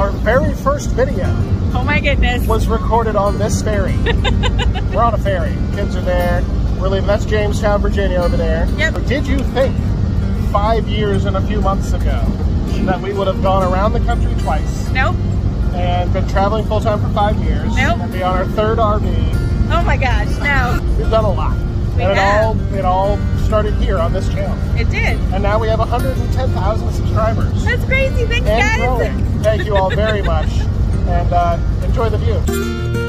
our very first video Oh my goodness. was recorded on this ferry. We're on a ferry. Kids are there. We're leaving. That's Jamestown, Virginia over there. Yep. Did you think five years and a few months ago that we would have gone around the country twice Nope. and been traveling full time for five years Nope. and be on our third RV? Oh my gosh. No. We've done a lot. We and it all it all started here on this channel. It did. And now we have 110,000 subscribers. That's crazy. Thanks, and guys. growing. Thank you all very much. And uh, enjoy the view.